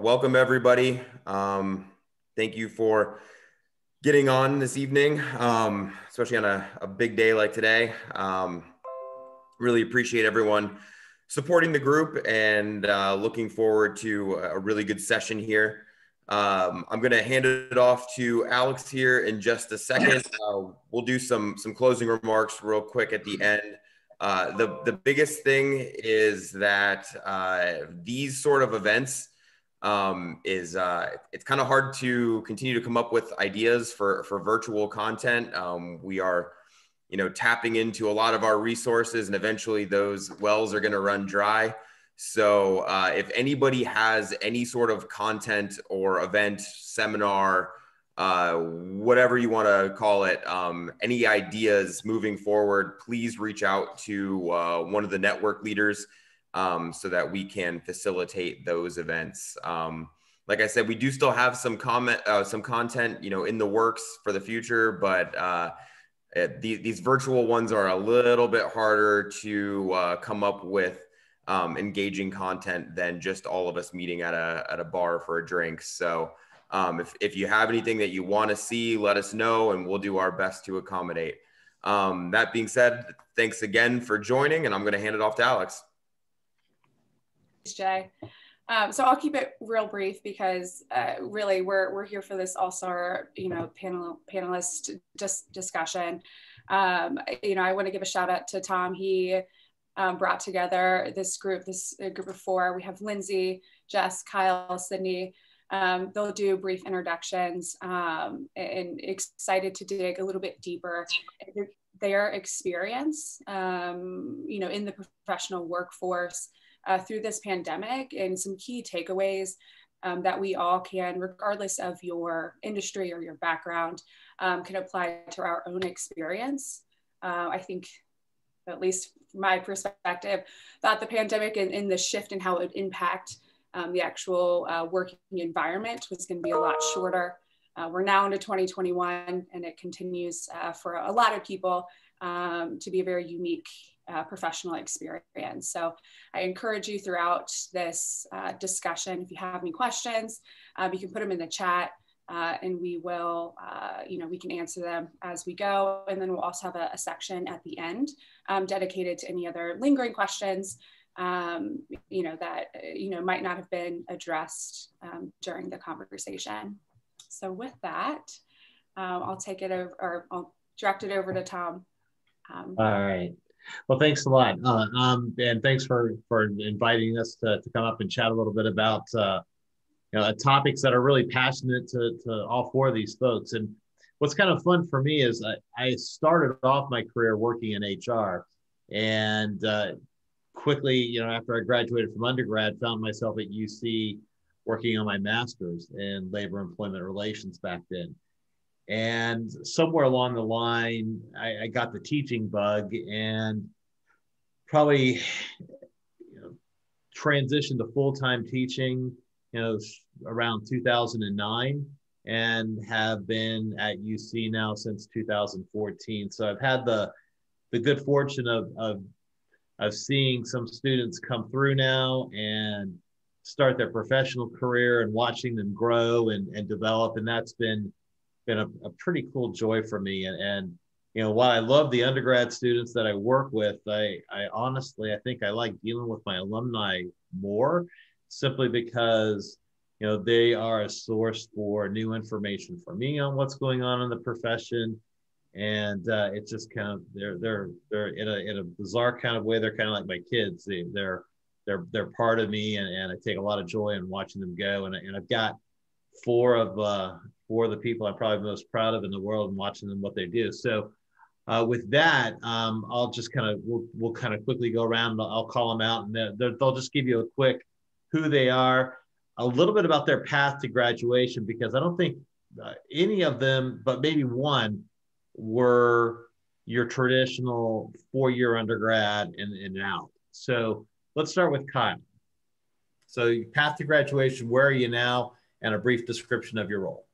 welcome everybody. Um, thank you for getting on this evening, um, especially on a, a, big day like today. Um, really appreciate everyone supporting the group and uh, looking forward to a really good session here. Um, I'm going to hand it off to Alex here in just a second. Uh, we'll do some some closing remarks real quick at the end. Uh, the the biggest thing is that uh, these sort of events um, is uh, it's kind of hard to continue to come up with ideas for for virtual content. Um, we are, you know, tapping into a lot of our resources, and eventually those wells are going to run dry. So uh, if anybody has any sort of content or event, seminar, uh, whatever you want to call it, um, any ideas moving forward, please reach out to uh, one of the network leaders um, so that we can facilitate those events. Um, like I said, we do still have some comment, uh, some content, you know, in the works for the future, but uh, it, these, these virtual ones are a little bit harder to uh, come up with um, engaging content than just all of us meeting at a at a bar for a drink. So. Um, if, if you have anything that you want to see, let us know and we'll do our best to accommodate. Um, that being said, thanks again for joining, and I'm going to hand it off to Alex. Jay. Um, so I'll keep it real brief because uh, really we're, we're here for this all-star, you know, panel panelist just discussion. Um, you know, I want to give a shout out to Tom. He um, brought together this group, this uh, group of four. We have Lindsay, Jess, Kyle, Sydney. Um, they'll do brief introductions um, and excited to dig a little bit deeper their experience, um, you know, in the professional workforce uh, through this pandemic and some key takeaways um, that we all can, regardless of your industry or your background, um, can apply to our own experience. Uh, I think, at least my perspective, that the pandemic and, and the shift in how it would impact um, the actual uh, working environment was going to be a lot shorter. Uh, we're now into 2021 and it continues uh, for a lot of people um, to be a very unique uh, professional experience. So I encourage you throughout this uh, discussion, if you have any questions, um, you can put them in the chat uh, and we will, uh, you know, we can answer them as we go. And then we'll also have a, a section at the end um, dedicated to any other lingering questions, um, you know, that, you know, might not have been addressed um, during the conversation. So with that, um, I'll take it over, or I'll direct it over to Tom. Um, All right. Well, thanks a lot, uh, um, and thanks for for inviting us to, to come up and chat a little bit about uh, you know topics that are really passionate to, to all four of these folks. And what's kind of fun for me is I, I started off my career working in HR, and uh, quickly, you know, after I graduated from undergrad, found myself at UC working on my master's in labor employment relations back then. And somewhere along the line, I, I got the teaching bug and probably you know, transitioned to full time teaching, you know, around 2009 and have been at UC now since 2014. So I've had the the good fortune of of of seeing some students come through now and start their professional career and watching them grow and, and develop. And that's been been a, a pretty cool joy for me. And, and, you know, while I love the undergrad students that I work with, I, I honestly, I think I like dealing with my alumni more simply because, you know, they are a source for new information for me on what's going on in the profession. And uh, it's just kind of, they're, they're, they're in a, in a bizarre kind of way. They're kind of like my kids. They, they're, they're, they're part of me and, and I take a lot of joy in watching them go. And, and I've got four of, uh, for the people I'm probably most proud of in the world and watching them what they do. So uh, with that, um, I'll just kind of we'll, we'll kind of quickly go around. And I'll call them out, and they'll, they'll just give you a quick who they are, a little bit about their path to graduation, because I don't think uh, any of them, but maybe one, were your traditional four-year undergrad and, and out. So let's start with Kyle. So path to graduation, where are you now, and a brief description of your role.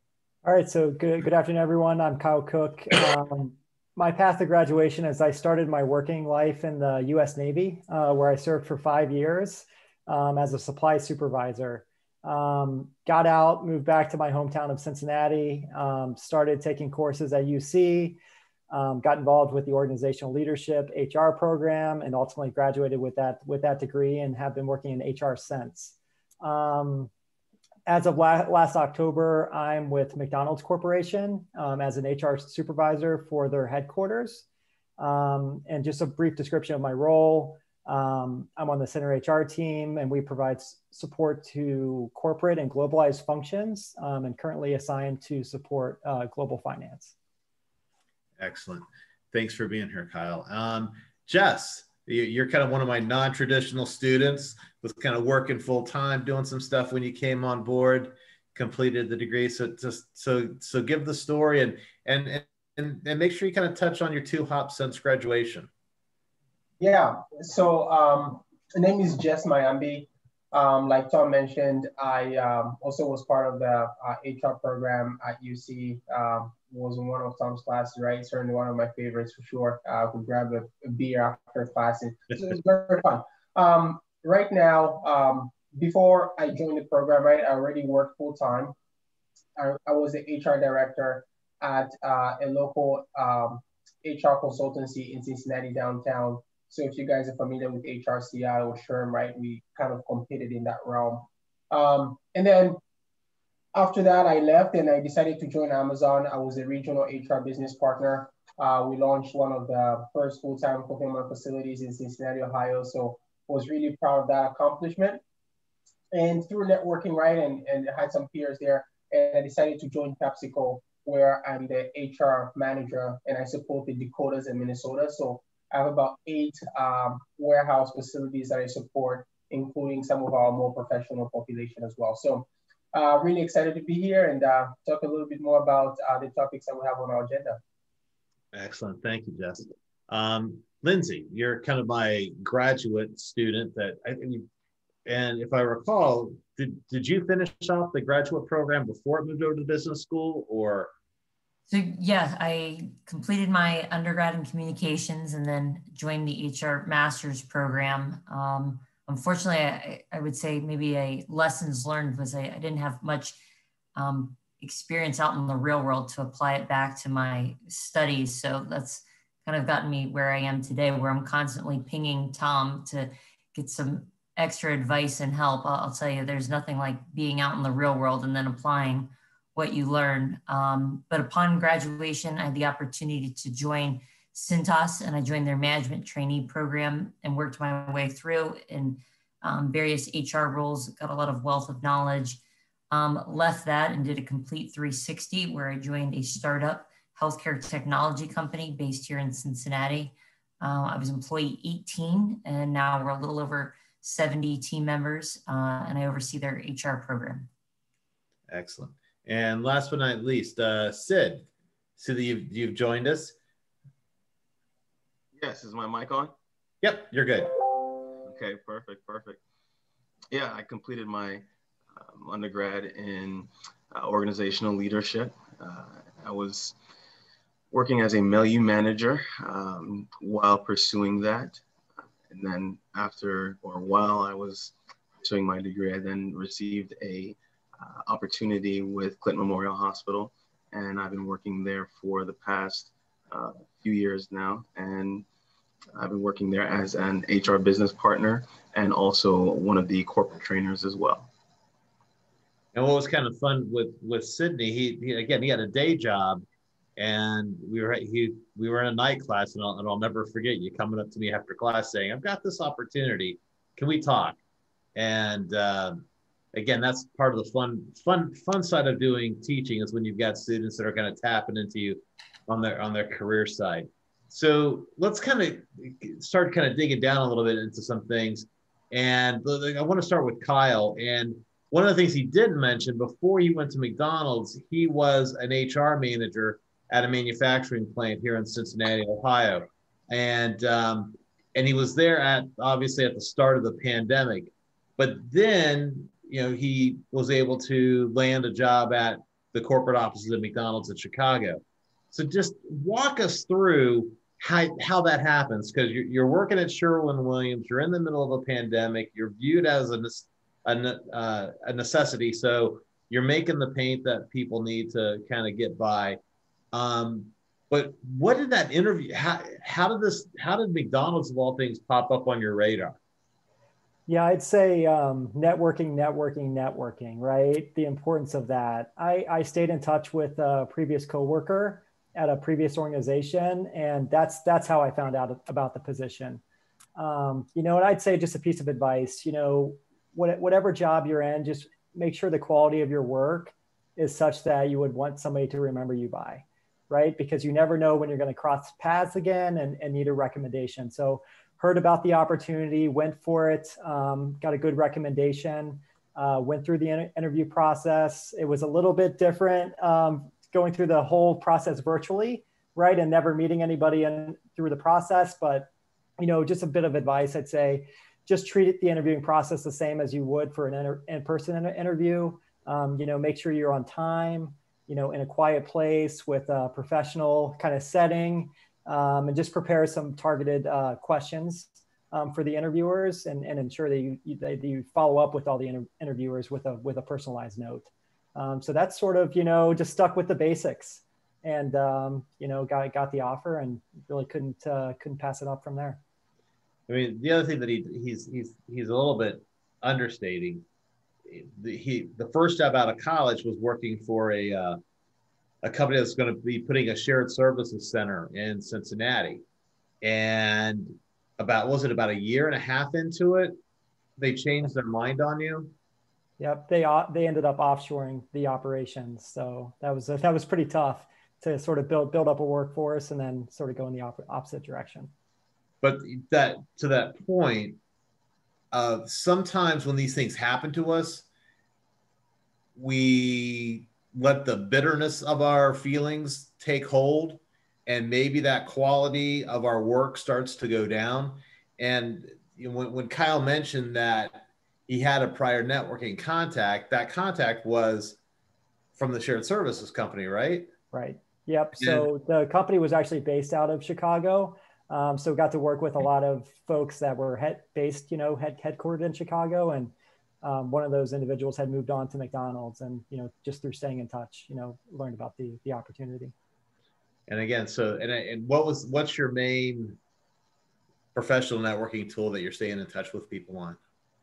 All right, so good, good afternoon, everyone. I'm Kyle Cook. Um, my path to graduation is I started my working life in the US Navy, uh, where I served for five years um, as a supply supervisor. Um, got out, moved back to my hometown of Cincinnati, um, started taking courses at UC, um, got involved with the organizational leadership HR program, and ultimately graduated with that with that degree and have been working in HR since. Um, as of la- last October, I'm with McDonald's Corporation um, as an HR supervisor for their headquarters. Um, and just a brief description of my role. Um, I'm on the center HR team, and we provide support to corporate and globalized functions, um, and currently assigned to support uh, global finance. Excellent. Thanks for being here, Kyle. Um, Jess, you're kind of one of my non-traditional students. Was kind of working full time, doing some stuff when you came on board. Completed the degree. So just so so give the story and and and and make sure you kind of touch on your two hops since graduation. Yeah. So um, the name is Jess Mayambi. Um, like Tom mentioned, I um, also was part of the uh, HR program at UC. Um, was in one of Tom's classes, right? Certainly one of my favorites for sure. Uh, we grabbed a, a, beer after class, and it was very fun. Um, right now, um, before I joined the program, right, I already worked full time. I, I, was the HR director at uh, a local um, HR consultancy in Cincinnati downtown. So if you guys are familiar with HRCI or SHRM, right, we kind of competed in that realm. Um, and then after that, I left and I decided to join Amazon. I was a regional HR business partner. Uh, we launched one of the first full-time fulfillment facilities in Cincinnati, Ohio. So was really proud of that accomplishment. And through networking, right, and, and I had some peers there, and I decided to join PepsiCo, where I'm the HR manager and I support the Dakotas and Minnesota. So I have about eight um, warehouse facilities that I support, including some of our more professional population as well. So uh, really excited to be here and uh, talk a little bit more about uh, the topics that we have on our agenda. Excellent. Thank you, Jess. Um, Lindsay, you're kind of my graduate student that I and if I recall, did, did you finish off the graduate program before it moved over to business school or? So yeah, I completed my undergrad in communications and then joined the HR master's program. Um, unfortunately, I, I, would say maybe a lessons learned was I, I didn't have much um, experience out in the real world to apply it back to my studies. So that's kind of gotten me where I am today, where I'm constantly pinging Tom to get some extra advice and help. I'll, I'll tell you, there's nothing like being out in the real world and then applying what you learn. Um, but upon graduation, I had the opportunity to join Cintas and I joined their management trainee program and worked my way through in um, various HR roles, got a lot of wealth of knowledge. Um, left that and did a complete 360 where I joined a startup healthcare technology company based here in Cincinnati. Uh, I was employee 18 and now we're a little over 70 team members uh, and I oversee their HR program. Excellent. And last but not least, uh, Sid. Sid, you've, you've joined us. Yes, is my mic on? Yep, you're good. Okay, perfect, perfect. Yeah, I completed my um, undergrad in uh, organizational leadership. Uh, I was working as a milieu manager um, while pursuing that. And then after or while I was pursuing my degree, I then received a uh, opportunity with Clinton Memorial Hospital, and I've been working there for the past uh, few years now. And I've been working there as an HR business partner and also one of the corporate trainers as well. And what was kind of fun with with Sydney, he, he again he had a day job, and we were he we were in a night class, and I'll, and I'll never forget you coming up to me after class saying, "I've got this opportunity, can we talk?" And um, again, that's part of the fun, fun, fun side of doing teaching is when you've got students that are kind of tapping into you on their on their career side. So let's kind of start kind of digging down a little bit into some things. And I want to start with Kyle. And one of the things he didn't mention before he went to McDonald's, he was an HR manager at a manufacturing plant here in Cincinnati, Ohio, and um, and he was there at obviously at the start of the pandemic. But then you know, he was able to land a job at the corporate offices of McDonald's in Chicago. So just walk us through how, how that happens because you're, you're working at Sherwin Williams, you're in the middle of a pandemic, you're viewed as an a, uh, a necessity. So you're making the paint that people need to kind of get by. Um, but what did that interview? How, how did this? How did McDonald's of all things pop up on your radar? Yeah, I'd say um, networking, networking, networking. Right, the importance of that. I, I stayed in touch with a previous coworker at a previous organization, and that's that's how I found out about the position. Um, you know, and I'd say just a piece of advice. You know, what, whatever job you're in, just make sure the quality of your work is such that you would want somebody to remember you by right? Because you never know when you're going to cross paths again and, and need a recommendation. So heard about the opportunity, went for it, um, got a good recommendation, uh, went through the in- interview process. It was a little bit different um, going through the whole process virtually, right? And never meeting anybody in, through the process. But, you know, just a bit of advice, I'd say, just treat the interviewing process the same as you would for an inter- in-person interview. Um, you know, make sure you're on time you know, in a quiet place with a professional kind of setting, um, and just prepare some targeted uh, questions um, for the interviewers, and, and ensure that you, you, that you follow up with all the inter- interviewers with a with a personalized note. Um, so that's sort of you know just stuck with the basics, and um, you know got got the offer, and really couldn't uh, couldn't pass it up from there. I mean, the other thing that he he's he's he's a little bit understating the, he the first job out of college was working for a uh, a company that's going to be putting a shared services center in Cincinnati, and about was it about a year and a half into it, they changed their mind on you. Yep, they they ended up offshoring the operations, so that was that was pretty tough to sort of build build up a workforce and then sort of go in the op- opposite direction. But that to that point, uh, sometimes when these things happen to us, we let the bitterness of our feelings take hold, and maybe that quality of our work starts to go down. And you know, when, when Kyle mentioned that he had a prior networking contact, that contact was from the shared services company, right? Right. Yep. So the company was actually based out of Chicago. Um, so got to work with a lot of folks that were head based, you know, head headquartered in Chicago, and um, one of those individuals had moved on to McDonald's, and you know, just through staying in touch, you know, learned about the the opportunity. And again, so and and what was what's your main professional networking tool that you're staying in touch with people on?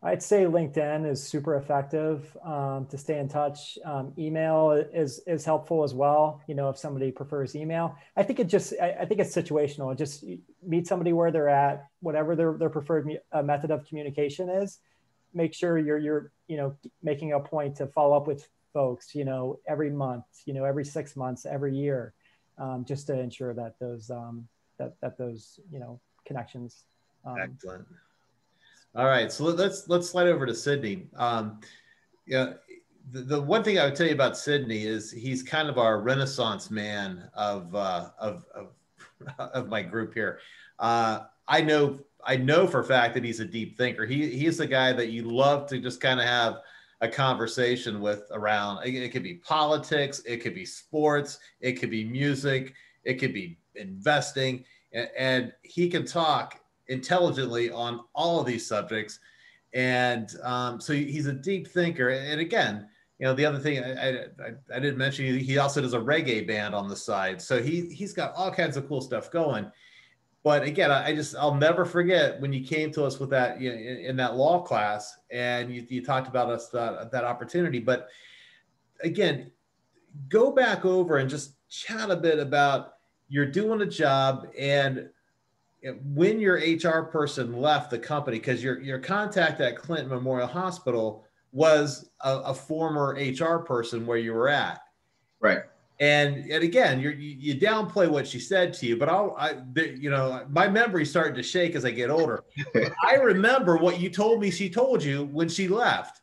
I'd say LinkedIn is super effective um, to stay in touch. Um, email is is helpful as well. You know, if somebody prefers email, I think it just I, I think it's situational. Just meet somebody where they're at, whatever their their preferred me- uh, method of communication is. Make sure you're you're you know making a point to follow up with folks. You know, every month. You know, every six months, every year, um, just to ensure that those um, that that those you know connections. Um, Excellent. All right, so let's let's slide over to Sydney. Um, yeah, the, the one thing I would tell you about Sydney is he's kind of our Renaissance man of uh, of, of of my group here. Uh, I know I know for a fact that he's a deep thinker. He he's the guy that you love to just kind of have a conversation with around. It, could be politics, it could be sports, it could be music, it could be investing, and, and he can talk intelligently on all of these subjects. And um, so he's a deep thinker. And again, you know, the other thing I, I, I didn't mention, he also does a reggae band on the side. So he, he's got all kinds of cool stuff going. But again, I just, I'll never forget when you came to us with that, you know, in, in that law class and you, you talked about us that, that opportunity. But again, go back over and just chat a bit about you're doing a job and when your HR person left the company, because your your contact at Clinton Memorial Hospital was a, a, former HR person where you were at, right? And and again, you you downplay what she said to you, but I'll I you know my memory's starting to shake as I get older. I remember what you told me she told you when she left.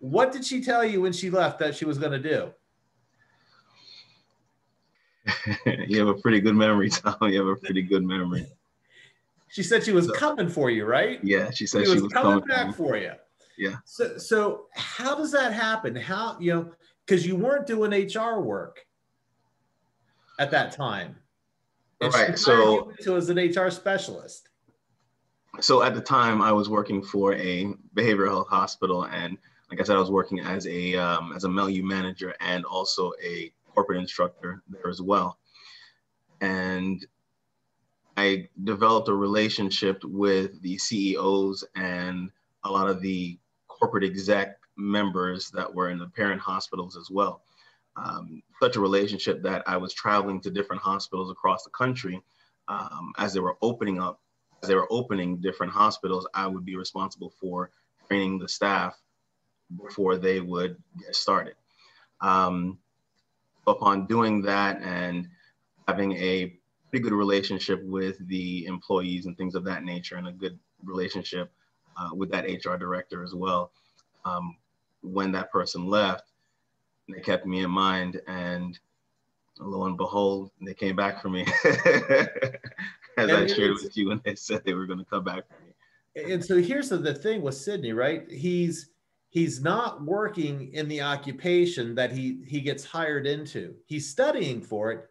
What did she tell you when she left that she was going to do? you have a pretty good memory, Tom. You have a pretty good memory. She said she was so, coming for you, right? Yeah, she said she, she was, was, coming, coming back for you. Yeah. So, so how does that happen? How you know? Because you weren't doing HR work at that time. And right. So, so as an HR specialist. So at the time, I was working for a behavioral health hospital, and like I said, I was working as a um, as a milieu manager and also a corporate instructor there as well. And I developed a relationship with the CEOs and a lot of the corporate exec members that were in the parent hospitals as well. Um, such a relationship that I was traveling to different hospitals across the country um, as they were opening up, as they were opening different hospitals. I would be responsible for training the staff before they would get started. Um, upon doing that and having a pretty good relationship with the employees and things of that nature, and a good relationship uh, with that HR director as well. Um, when that person left, they kept me in mind, and lo and behold, they came back for me, as I shared with you when they said they were going to come back for me. And so here's the, thing with Sidney, right? He's he's not working in the occupation that he he gets hired into. He's studying for it.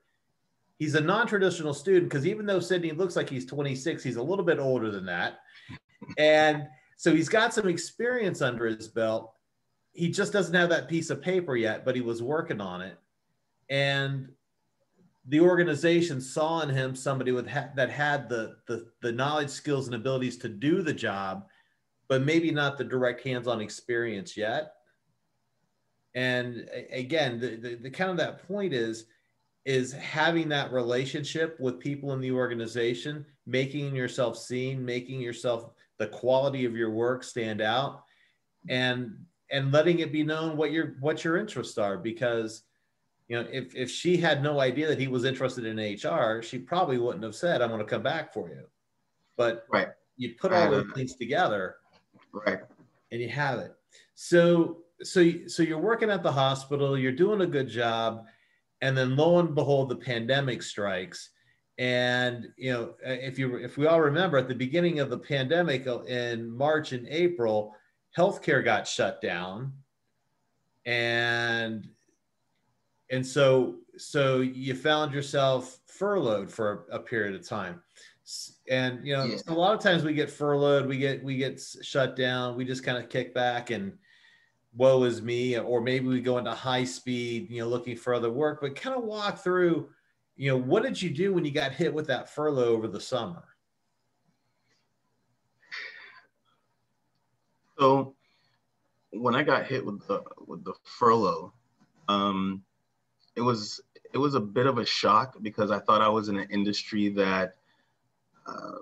He's a non-traditional student because even though Sidney looks like he's 26, he's a little bit older than that. And so he's got some experience under his belt. He just doesn't have that piece of paper yet, but he was working on it. And the organization saw in him somebody with ha- that had the, the the knowledge, skills, and abilities to do the job but maybe not the direct hands-on experience yet. And again, the, the, the kind of that point is is having that relationship with people in the organization, making yourself seen, making yourself the quality of your work stand out, and and letting it be known what your what your interests are. Because you know, if if she had no idea that he was interested in HR, she probably wouldn't have said, "I'm going to come back for you." But right. you put all those things together, Right. And you have it. So so so you're working at the hospital, you're doing a good job, and then lo and behold, the pandemic strikes. And you know, if you if we all remember at the beginning of the pandemic uh, in March and April, healthcare got shut down. And and so so you found yourself furloughed for a period of time and you know yeah. a lot of times we get furloughed we get we get shut down we just kind of kick back and woe is me or maybe we go into high speed you know looking for other work but kind of walk through you know what did you do when you got hit with that furlough over the summer so when i got hit with the with the furlough um it was it was a bit of a shock because i thought i was in an industry that uh,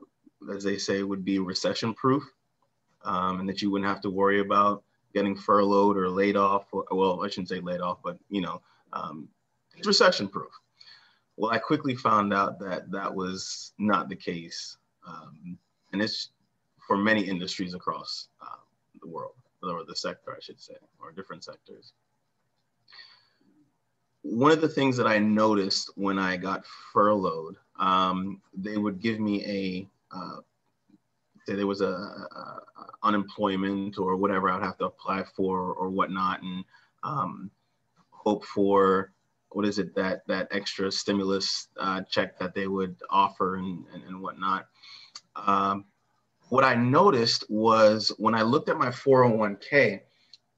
as they say, would be recession proof, um, and that you wouldn't have to worry about getting furloughed or laid off. well, I shouldn't say laid off, but you know, um, it's recession proof. Well, I quickly found out that that was not the case, um, and it's for many industries across uh, the world, or the sector, I should say, or different sectors. One of the things that I noticed when I got furloughed um, they would give me a uh, say there was a, a, unemployment or whatever I'd have to apply for or whatnot, and um, hope for what is it that that extra stimulus uh, check that they would offer and and, and whatnot. Um, what I noticed was when I looked at my 401k,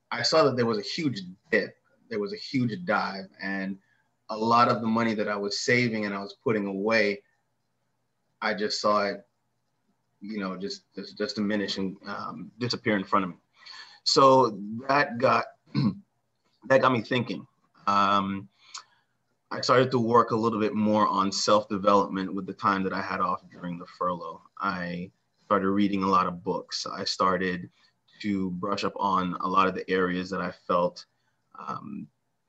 I saw that there was a huge dip. There was a huge dive, and a lot of the money that I was saving and I was putting away, I just saw it, you know, just just, just diminish and um, disappear in front of me. So that got that got me thinking. Um, I started to work a little bit more on self development with the time that I had off during the furlough. I started reading a lot of books. I started to brush up on a lot of the areas that I felt um,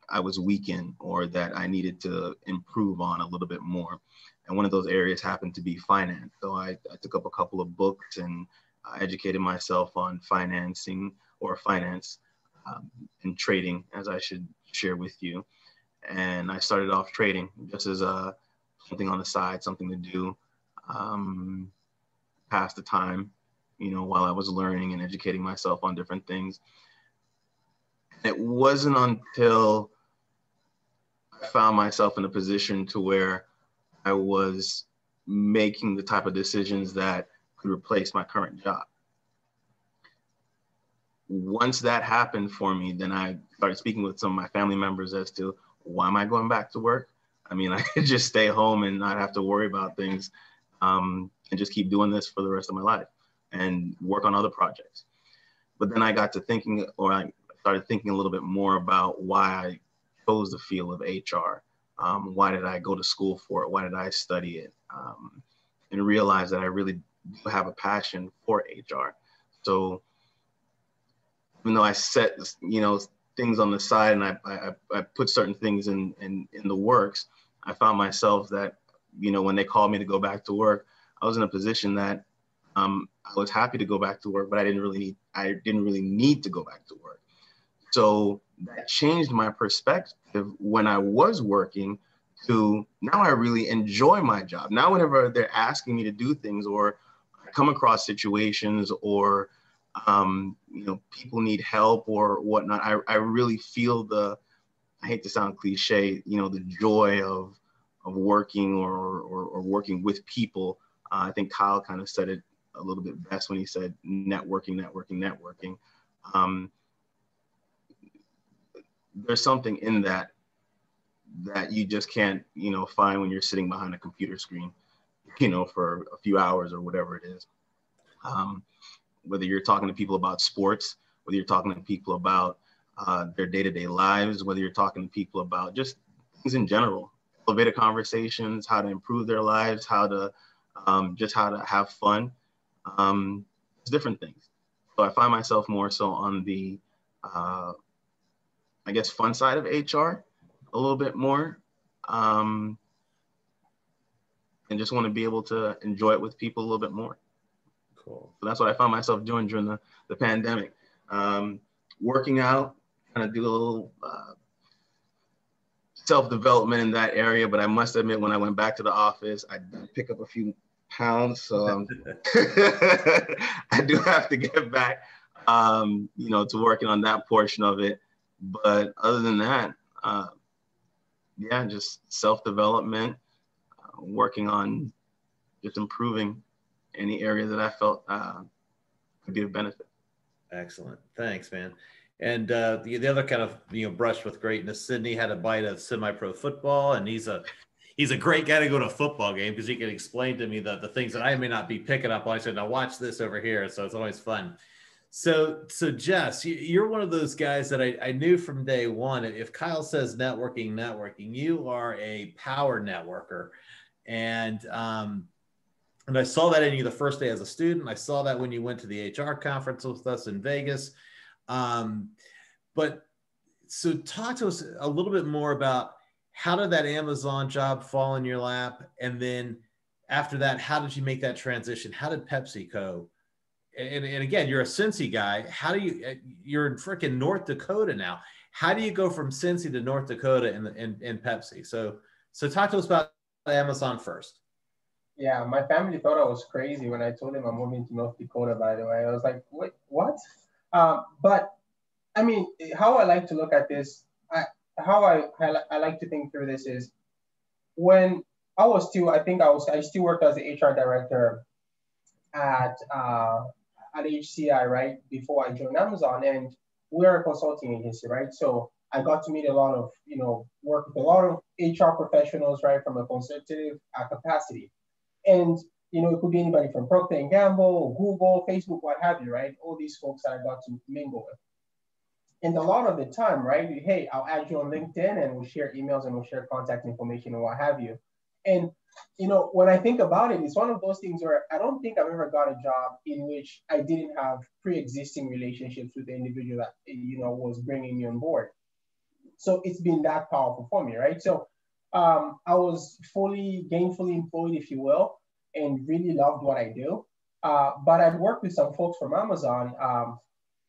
I was weak in or that I needed to improve on a little bit more. And one of those areas happened to be finance. So I, I took up a couple of books and I educated myself on financing or finance um, and trading, as I should share with you. And I started off trading just as a something on the side, something to do, um, pass the time, you know, while I was learning and educating myself on different things. It wasn't until I found myself in a position to where I was making the type of decisions that could replace my current job. once that happened for me, then I started speaking with some of my family members as to why am I going back to work? I mean, I could just stay home and not have to worry about things um, and just keep doing this for the rest of my life and work on other projects. But then I got to thinking, or I started thinking a little bit more about why I chose the field of HR. Um, why did I go to school for it? Why did I study it? Um, and realize that I really have a passion for HR. So even though I set, you know, things on the side and I, I, I put certain things in, in, in the works, I found myself that, you know, when they called me to go back to work, I was in a position that um, I was happy to go back to work, but I didn't really need, I didn't really need to go back to work. So that changed my perspective when I was working to now I really enjoy my job. Now, whenever they're asking me to do things or I come across situations or um, you know people need help or whatnot, I, I really feel the I hate to sound cliche, you know, the joy of of working or or, or working with people. Uh, I think Kyle kind of said it a little bit best when he said networking, networking, networking. Um, there's something in that that you just can't, you know, find when you're sitting behind a computer screen, you know, for a few hours or whatever it is. Um, whether you're talking to people about sports, whether you're talking to people about uh, their day-to-day lives, whether you're talking to people about just things in general, elevator conversations, how to improve their lives, how to um, just how to have fun, um, different things. So I find myself more so on the, uh, I guess, fun side of HR a little bit more. Um, and just want to be able to enjoy it with people a little bit more. Cool. So that's what I found myself doing during the, the pandemic. Um, working out, kind of do a little uh, self development in that area. But I must admit, when I went back to the office, I did pick up a few pounds. So um, I do have to get back, um, you know, to working on that portion of it. But other than that, uh, yeah, just self development, uh, working on just improving any area that I felt uh, could be of benefit. Excellent. Thanks, man. And uh, the, the other kind of you know brush with greatness, Sydney had a bite of semi-pro football, and he's a he's a great guy to go to a football game because he can explain to me the, the things that I may not be picking up on. I said, now watch this over here. So it's always fun. So, so Jess, you're one of those guys that I, I knew from day one. If Kyle says networking, networking, you are a power networker, and um, and I saw that in you the first day as a student. I saw that when you went to the HR conference with us in Vegas. Um, but so, talk to us a little bit more about how did that Amazon job fall in your lap, and then after that, how did you make that transition? How did PepsiCo and, and again, you're a Cincy guy. How do you? Uh, you're in freaking North Dakota now. How do you go from Cincy to North Dakota and and, and Pepsi? So so talk to us about Amazon first. Yeah, my family thought I was crazy when I told them I'm moving to North Dakota. By the way, I was like, "Wait, what?" Um, but I mean, how I like to look at this, how I, I I like to think through this is when I was still, I think I was, I still worked as the HR director at uh, at HCI, right, before I joined Amazon. And we're a consulting agency, right? So I got to meet a lot of, you know, work with a lot of HR professionals, right, from a consultative uh, capacity. And, you know, it could be anybody from Procter & Gamble, Google, Facebook, what have you, right? All these folks that I got to mingle with. And a lot of the time, right, hey, I'll add you on LinkedIn and we'll share emails and we'll share contact information and what have you. And you know, when I think about it, it's one of those things where I don't think I've ever got a job in which I didn't have pre-existing relationships with the individual that you know was bringing me on board. So it's been that powerful for me, right? So um, I was fully gainfully employed, if you will, and really loved what I do. Uh, but I'd worked with some folks from Amazon, um,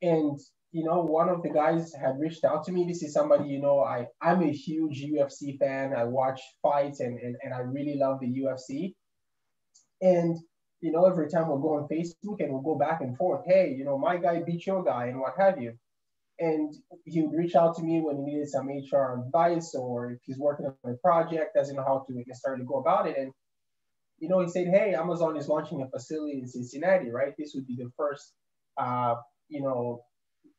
and you know, one of the guys had reached out to me. This is somebody, you know, I, I'm a huge UFC fan. I watch fights and, and, and I really love the UFC. And, you know, every time we'll go on Facebook and we'll go back and forth, hey, you know, my guy beat your guy and what have you. And he would reach out to me when he needed some HR advice or if he's working on a project, doesn't know how to necessarily go about it. And, you know, he said, hey, Amazon is launching a facility in Cincinnati, right? This would be the first, uh, you know,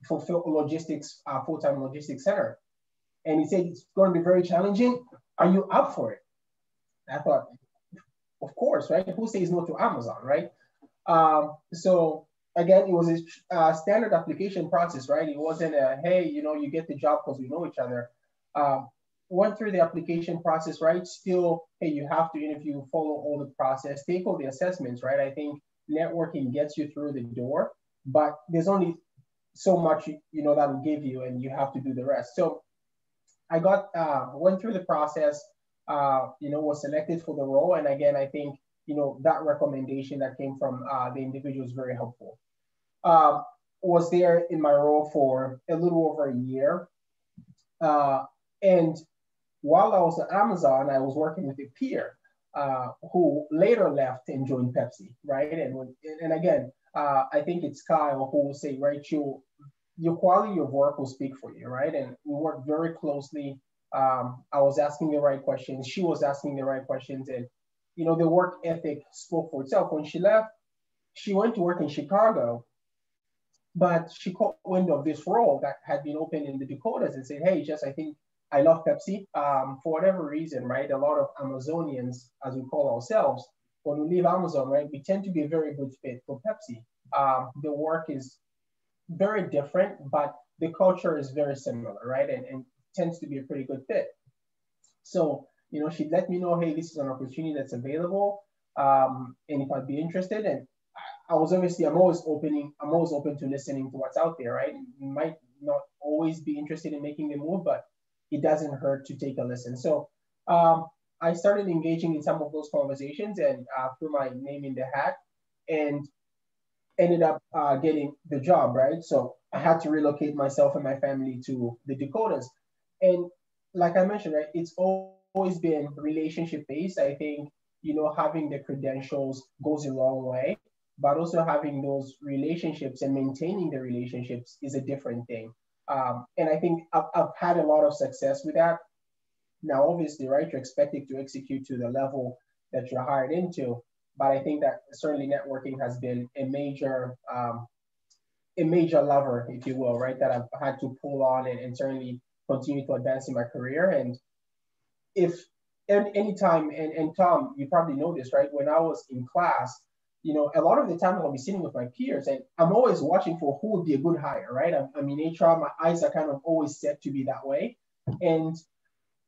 fulfill logistics, uh, full-time logistics center. And he said, it's going to be very challenging. Are you up for it? I thought, of course, right? Who says no to Amazon, right? Um, so again, it was a uh, standard application process, right? It wasn't a, hey, you know, you get the job because we know each other. Um, went through the application process, right? Still, hey, you have to interview, follow all the process, take all the assessments, right? I think networking gets you through the door, but there's only so much, you know, that will give you and you have to do the rest. So I got, uh, went through the process, uh, you know, was selected for the role. And again, I think, you know, that recommendation that came from uh, the individual is very helpful. Uh, was there in my role for a little over a year. Uh, and while I was at Amazon, I was working with a peer uh, who later left and joined Pepsi, right? And and again, uh, I think it's Kyle who will say, right, you, your quality of work will speak for you, right? And we worked very closely. Um, I was asking the right questions. She was asking the right questions. And, you know, the work ethic spoke for itself. When she left, she went to work in Chicago, but she caught wind of this role that had been open in the Dakotas and said, hey, Jess, I think I love Pepsi. Um, for whatever reason, right? A lot of Amazonians, as we call ourselves, when we leave Amazon, right, we tend to be a very good fit for Pepsi. Um, the work is very different, but the culture is very similar, right? And, and tends to be a pretty good fit. So, you know, she let me know, hey, this is an opportunity that's available. Um, and if I'd be interested. And I was obviously, I'm always opening, I'm always open to listening to what's out there, right? You might not always be interested in making the move, but it doesn't hurt to take a listen. So um, I started engaging in some of those conversations and uh, threw my name in the hat and ended up uh, getting the job, right? So I had to relocate myself and my family to the Dakotas. And like I mentioned, right, it's always been relationship based. I think, you know, having the credentials goes a long way, but also having those relationships and maintaining the relationships is a different thing. Um, and I think I've, I've had a lot of success with that. Now, obviously, right, you're expected to execute to the level that you're hired into, but I think that certainly networking has been a major, um, a major lever, if you will, right, that I've had to pull on and, and certainly continue to advance in my career. And if and anytime, and, and Tom, you probably know this, right? When I was in class, you know, a lot of the time I'll be sitting with my peers and I'm always watching for who would be a good hire, right? I'm, I'm in HR, my eyes are kind of always set to be that way. And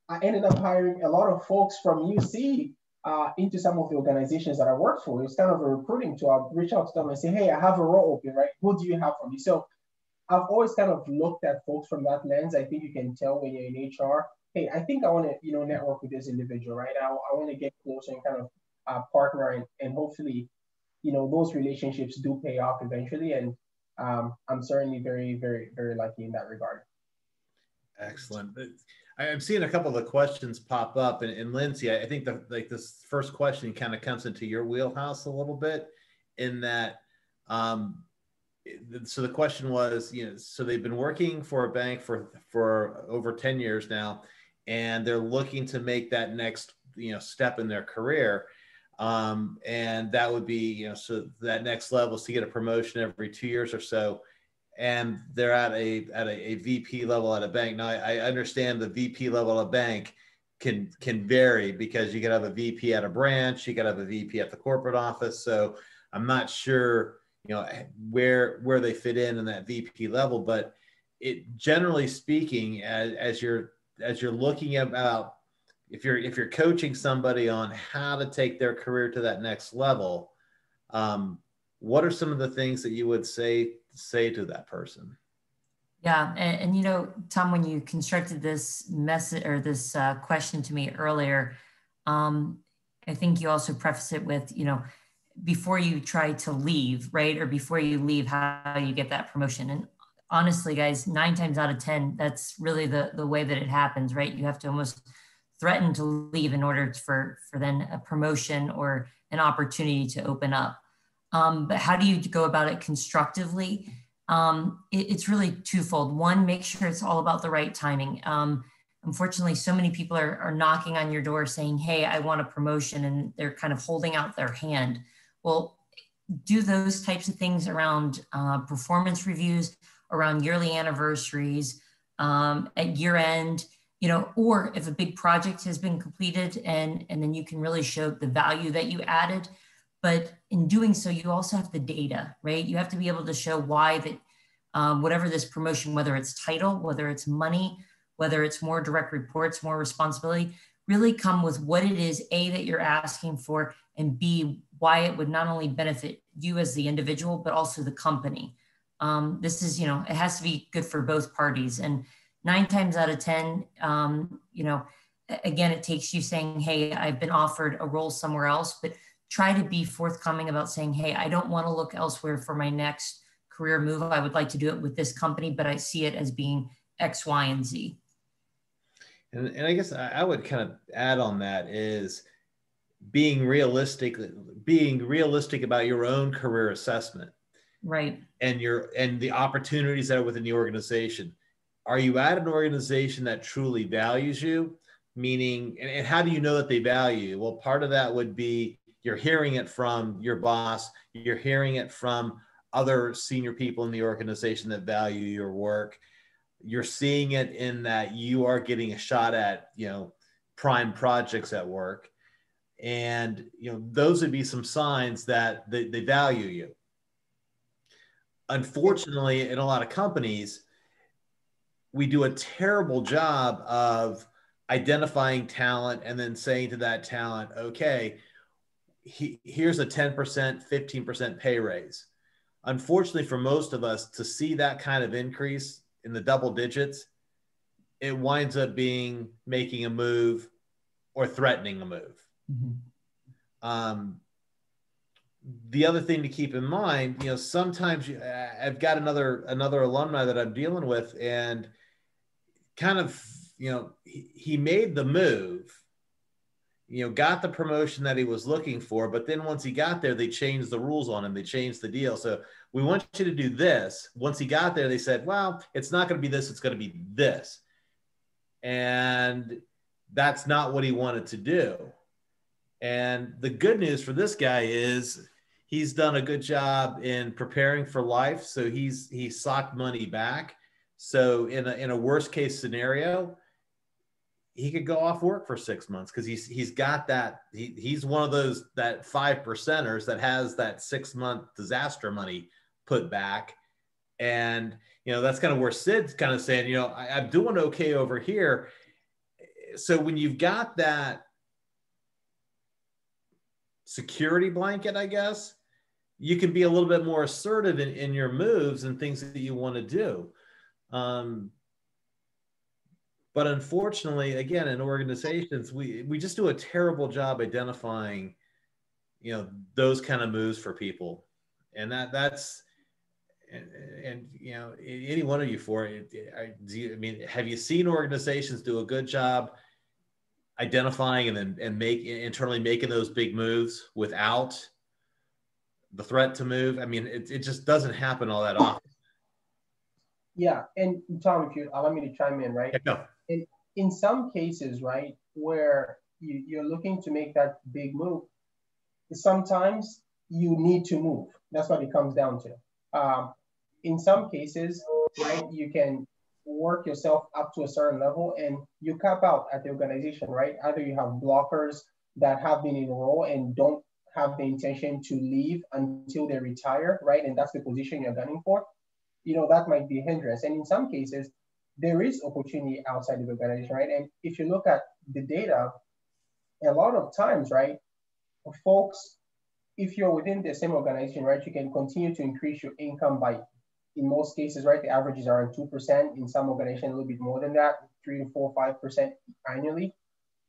I ended up hiring a lot of folks from UC uh, into some of the organizations that I worked for. It's kind of a recruiting tool. I'll reach out to them and say, hey, I have a role open, right? Who do you have for me? So I've always kind of looked at folks from that lens. I think you can tell when you're in HR, hey, I think I want to, you know, network with this individual, right? I, I want to get closer and kind of uh, partner and, and hopefully you know those relationships do pay off eventually and um, i'm certainly very very very lucky in that regard excellent i'm seeing a couple of the questions pop up and, and lindsay i think the like this first question kind of comes into your wheelhouse a little bit in that um, so the question was you know so they've been working for a bank for for over 10 years now and they're looking to make that next you know step in their career. Um, and that would be you know so that next level is to get a promotion every two years or so and they're at a at a, a vp level at a bank. Now I, I, understand the vp level a bank can can vary because you could have a vp at a branch you could have a vp at the corporate office. So i'm not sure you know where where they fit in in that vp level but it generally speaking as, as you're as you're looking about if you're if you're coaching somebody on how to take their career to that next level um, what are some of the things that you would say say to that person. Yeah and, and you know tom when you constructed this message or this uh, question to me earlier um, i think you also preface it with you know before you try to leave right? Or before you leave how you get that promotion. And honestly guys nine times out of ten that's really the the way that it happens right? You have to almost threaten to leave in order for, for then a promotion or an opportunity to open up. Um, but how do you go about it constructively? Um, it, it's really twofold. One, make sure it's all about the right timing. Um, unfortunately, so many people are, are knocking on your door saying, Hey, I want a promotion, and they're kind of holding out their hand. Well, do those types of things around uh, performance reviews around yearly anniversaries, um, at year end, you know, or if a big project has been completed and, and then you can really show the value that you added. But in doing so, you also have the data, right? You have to be able to show why that um, whatever this promotion, whether it's title, whether it's money, whether it's more direct reports, more responsibility, really come with what it is, A, that you're asking for, and B, why it would not only benefit you as the individual, but also the company. Um, this is, you know, it has to be good for both parties. And nine times out of 10, um, you know, again, it takes you saying, hey, I've been offered a role somewhere else, but try to be forthcoming about saying, hey, I don't want to look elsewhere for my next career move. I would like to do it with this company, but I see it as being X, Y, and Z. And, and I guess I would kind of add on that is being realistic, being realistic about your own career assessment. Right. And your and the opportunities that are within the organization. Are you at an organization that truly values you? Meaning, and, and how do you know that they value you? Well, part of that would be you're hearing it from your boss, you're hearing it from other senior people in the organization that value your work. You're seeing it in that you are getting a shot at you know prime projects at work. And you know those would be some signs that they, they value you. Unfortunately in a lot of companies we do a terrible job of identifying talent and then saying to that talent okay he, here's a 10% 15% pay raise unfortunately for most of us to see that kind of increase in the double digits, it winds up being making a move or threatening a move. Mm-hmm. Um, the other thing to keep in mind, you know, sometimes you, I've got another another alumni that I'm dealing with, and kind of, you know, he, he made the move, you know, got the promotion that he was looking for, but then once he got there, they changed the rules on him. They changed the deal. So we want you to do this. Once he got there, they said, well, it's not going to be this, it's going to be this. And that's not what he wanted to do. And the good news for this guy is he's done a good job in preparing for life. So he's he socked money back. So in a, in a worst case scenario, he could go off work for six months because he's he's got that he, he's one of those that five percenters that has that six month disaster money put back. And, you know, that's kind of where Sid's kind of saying, you know, I, I'm doing okay over here. So when you've got that security blanket, I guess, you can be a little bit more assertive in, in your moves and things that you want to do. Um, but unfortunately, again, in organizations, we, we just do a terrible job identifying, you know, those kind of moves for people. And that that's, and, and you know any one of you for it I mean have you seen organizations do a good job identifying and then and make internally making those big moves without the threat to move i mean it, it just doesn't happen all that often yeah and tom if you allow me to chime in right yeah, no. In, in some cases right where you, you're looking to make that big move sometimes you need to move that's what it comes down to um, in some cases, right, you can work yourself up to a certain level and you cap out at the organization, right? Either you have blockers that have been in role and don't have the intention to leave until they retire, right? And that's the position you're gunning for. You know, that might be a hindrance. And in some cases, there is opportunity outside the organization, right? And if you look at the data, a lot of times, right, folks, if you're within the same organization, right, you can continue to increase your income by in most cases, right, the averages are around 2%. In some organizations, a little bit more than that, three to four, 5% annually.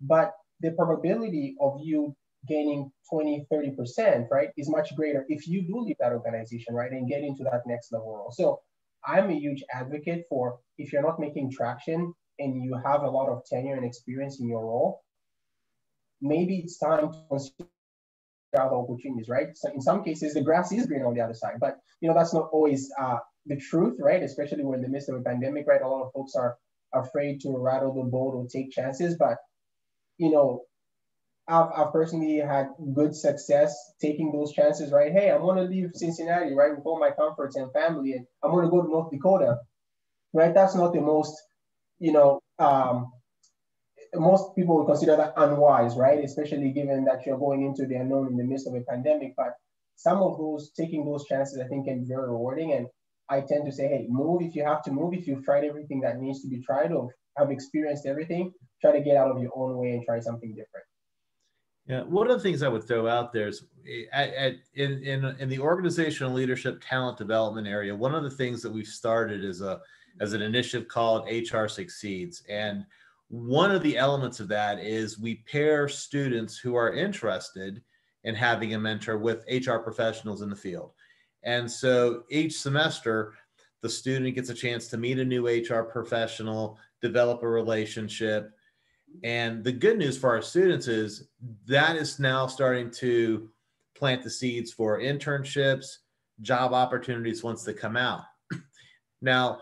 But the probability of you gaining 20, 30%, right, is much greater if you do leave that organization, right, and get into that next level. So I'm a huge advocate for if you're not making traction and you have a lot of tenure and experience in your role, maybe it's time to consider other opportunities, right? So in some cases, the grass is green on the other side, but you know that's not always uh, the truth, right? Especially when in the midst of a pandemic, right? A lot of folks are afraid to rattle the boat or take chances. But, you know, I've, I've personally had good success taking those chances, right? Hey, I'm going to leave Cincinnati, right, with all my comforts and family, and I'm going to go to North Dakota, right? That's not the most, you know, um, most people would consider that unwise, right? Especially given that you're going into the unknown in the midst of a pandemic. But some of those, taking those chances, I think can be very rewarding. And I tend to say, hey, move if you have to move. If you've tried everything that needs to be tried or have experienced everything, try to get out of your own way and try something different. Yeah, one of the things I would throw out there is eh, at, at, in, in, in the organizational leadership talent development area, one of the things that we've started is a as an initiative called HR Succeeds. And one of the elements of that is we pair students who are interested in having a mentor with HR professionals in the field. And so each semester, the student gets a chance to meet a new HR professional, develop a relationship, and the good news for our students is that is now starting to plant the seeds for internships, job opportunities once they come out. now,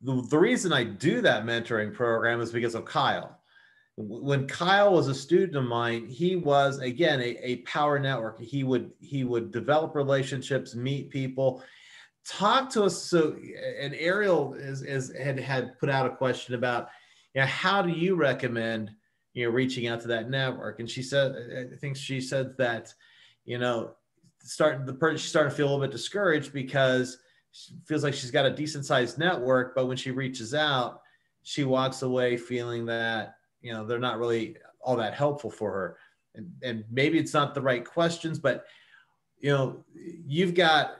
the, the reason I do that mentoring program is because of Kyle. When Kyle was a student of mine, he was again a, a power network. He would he would develop relationships, meet people, talk to us. So, and Ariel is, is had had put out a question about you know, how do you recommend, you know, reaching out to that network? And she said, I think she said that, you know, start the person, she started to feel a little bit discouraged because she feels like she's got a decent sized network, but when she reaches out, she walks away feeling that, you know, they're not really all that helpful for her. And, and maybe it's not the right questions, but you know, you've got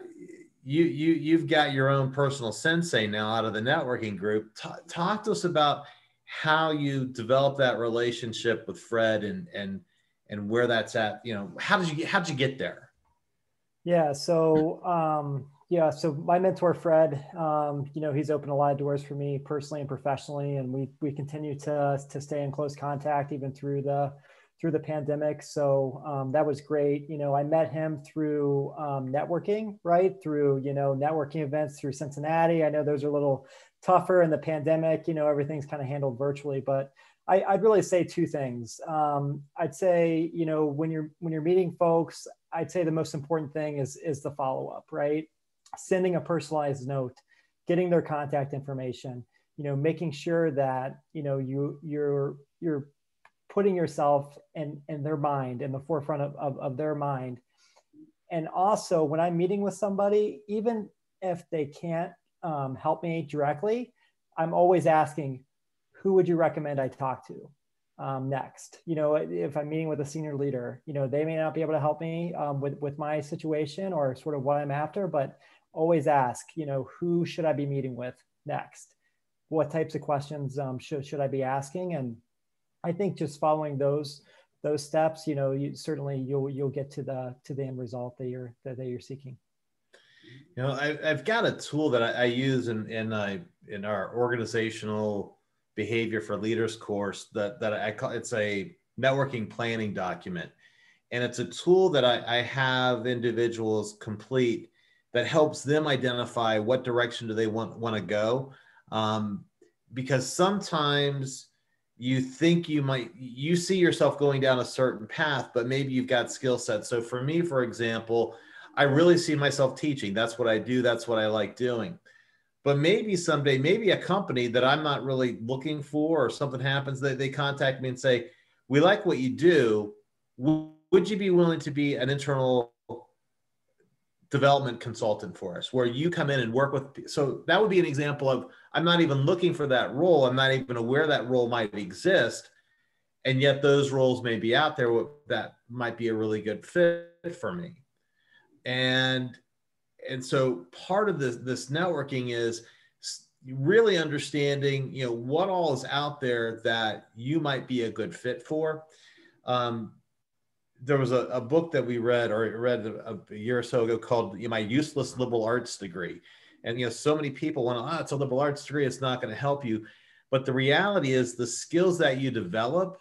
you you you've got your own personal sensei now out of the networking group. T- talk to us about how you develop that relationship with Fred and and and where that's at. You know, how did you how did you get there? Yeah, so um, yeah, so my mentor Fred, um, you know, he's opened a lot of doors for me personally and professionally, and we we continue to to stay in close contact even through the through the pandemic. So um, that was great. You know, I met him through um, networking, right? Through you know networking events through Cincinnati. I know those are a little tougher in the pandemic. You know, everything's kind of handled virtually, but I, would really say two things. Um, I'd say, you know, when you're when you're meeting folks, I'd say the most important thing is is the follow up, right? Sending a personalized note, getting their contact information, you know, making sure that you know you you're you're putting yourself in in their mind in the forefront of, of, of their mind. And also, when I'm meeting with somebody, even if they can't um, help me directly, I'm always asking, who would you recommend I talk to um, next? You know, if I'm meeting with a senior leader, you know, they may not be able to help me um, with, with my situation or sort of what I'm after, but always ask, you know, who should I be meeting with next? What types of questions um, should, should I be asking? And I think just following those those steps, you know, you certainly you'll you'll get to the to the end result that you're that, that you're seeking. You know, I, have got a tool that I, I use in in, uh, in our organizational behavior for leaders course that that I call it's a networking planning document, and it's a tool that I, I have individuals complete that helps them identify what direction do they want want to go, um, because sometimes you think you might you see yourself going down a certain path but maybe you've got skill sets so for me for example I really see myself teaching. That's what I do. That's what I like doing. But maybe someday, maybe a company that I'm not really looking for, or something happens that they contact me and say, "We like what you do. Would you be willing to be an internal development consultant for us, where you come in and work with?" So that would be an example of I'm not even looking for that role. I'm not even aware that role might exist, and yet those roles may be out there that might be a really good fit for me and and so part of this this networking is really understanding you know what all is out there that you might be a good fit for um, there was a, a, book that we read or read a, a year or so ago called you know, my useless liberal arts degree. And you know so many people want to oh ah, it's a liberal arts degree it's not going to help you. But the reality is the skills that you develop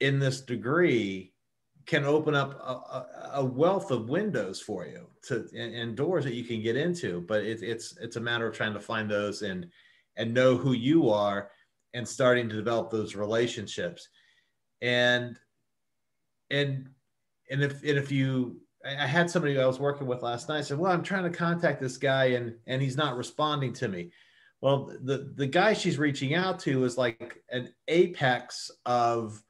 in this degree can open up a, a, wealth of windows for you to and, and, doors that you can get into. But it, it's it's a matter of trying to find those and and know who you are and starting to develop those relationships. And and and if and if you I had somebody I was working with last night said, "Well, I'm trying to contact this guy and and he's not responding to me." Well, the the guy she's reaching out to is like an apex of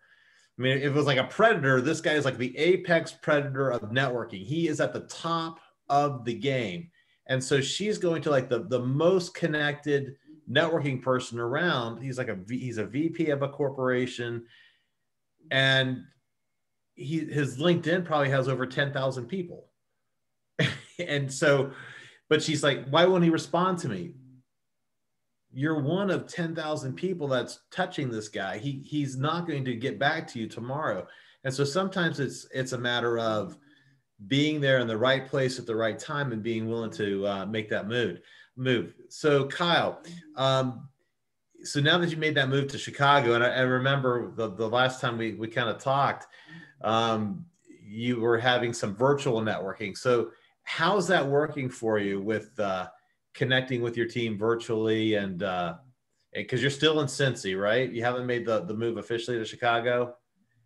I mean, if it was like a predator, this guy is like the apex predator of networking. He is at the top of the game. And so she's going to like the, the most connected networking person around. He's like a he's a VP of a corporation. And he his LinkedIn probably has over 10,000 people. and so, but she's like, why won't he respond to me? You're one of 10,000 people that's touching this guy. He he's not going to get back to you tomorrow. And so sometimes it's it's a matter of being there in the right place at the right time and being willing to uh, make that move move. So Kyle, um, so now that you made that move to Chicago, and I, I remember the, the last time we, we kind of talked, um, you were having some virtual networking. So how's that working for you with uh, connecting with your team virtually and because uh, you're still in Cincy, right? You haven't made the, the move officially to Chicago.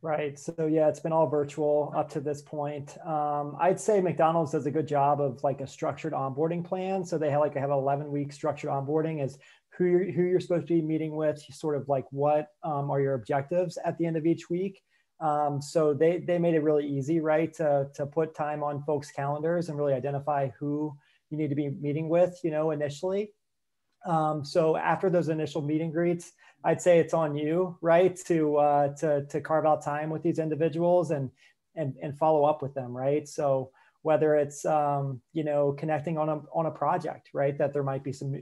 Right. So yeah, it's been all virtual up to this point. Um, I'd say McDonald's does a good job of like a structured onboarding plan. So they have like have 11 week structured onboarding as who you're, who you're supposed to be meeting with, sort of like what um, are your objectives at the end of each week. Um, so they, they made it really easy, right, to, to put time on folks' calendars and really identify who you need to be meeting with, you know, initially. Um, so after those initial meet and greets, I'd say it's on you, right, to uh, to to carve out time with these individuals and and and follow up with them, right. So whether it's um, you know connecting on a on a project, right, that there might be some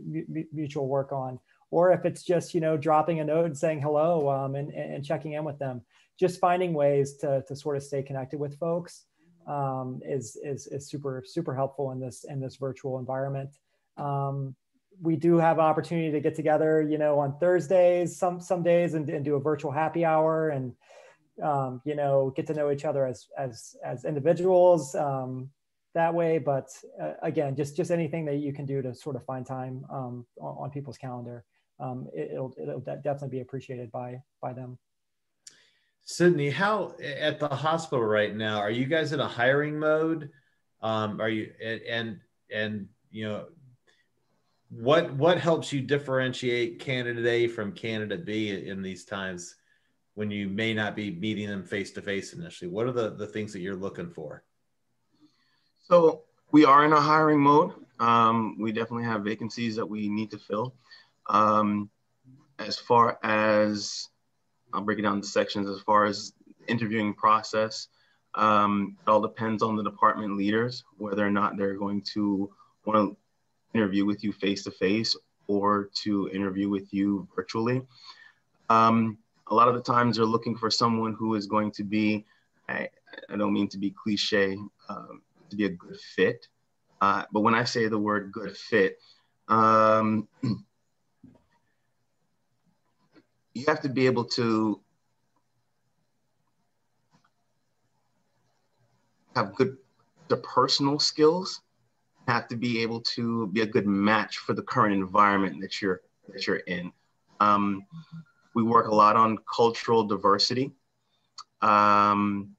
mutual work on, or if it's just you know dropping a note and saying hello um, and and checking in with them just finding ways to, to sort of stay connected with folks um, is, is, is super, super helpful in this, in this virtual environment. Um, we do have opportunity to get together, you know, on Thursdays, some, some days and, and do a virtual happy hour and, um, you know, get to know each other as, as, as individuals um, that way. But uh, again, just, just anything that you can do to sort of find time um, on, on, people's calendar, um, it, will it'll definitely be appreciated by, by them. Sydney, how at the hospital right now? Are you guys in a hiring mode? Um, are you and and you know what what helps you differentiate candidate A from candidate B in these times when you may not be meeting them face to face initially? What are the the things that you're looking for? So we are in a hiring mode. Um, we definitely have vacancies that we need to fill. Um, as far as I'll break it down into sections as far as interviewing process. Um, it all depends on the department leaders, whether or not they're going to want to interview with you face to face or to interview with you virtually. Um, a lot of the times they're looking for someone who is going to be, I, I don't mean to be cliche, um, to be a good fit. Uh, but when I say the word good fit, um, you have to be able to have good the personal skills have to be able to be a good match for the current environment that you're that you're in. Um, we work a lot on cultural diversity. Um,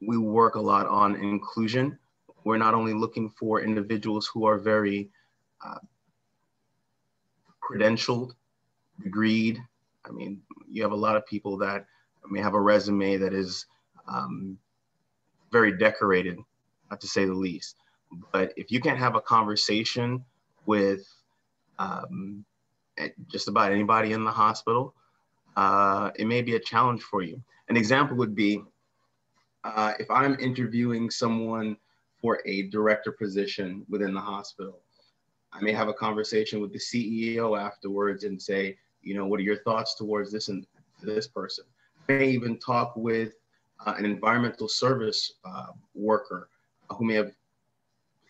we work a lot on inclusion. We're not only looking for individuals who are very uh, credentialed degreed I mean, you have a lot of people that may have a resume that is um, very decorated, not to say the least. But if you can't have a conversation with um, just about anybody in the hospital, uh, it may be a challenge for you. An example would be uh, if I'm interviewing someone for a director position within the hospital, I may have a conversation with the CEO afterwards and say, you know, what are your thoughts towards this and this person? May even talk with uh, an environmental service uh, worker who may have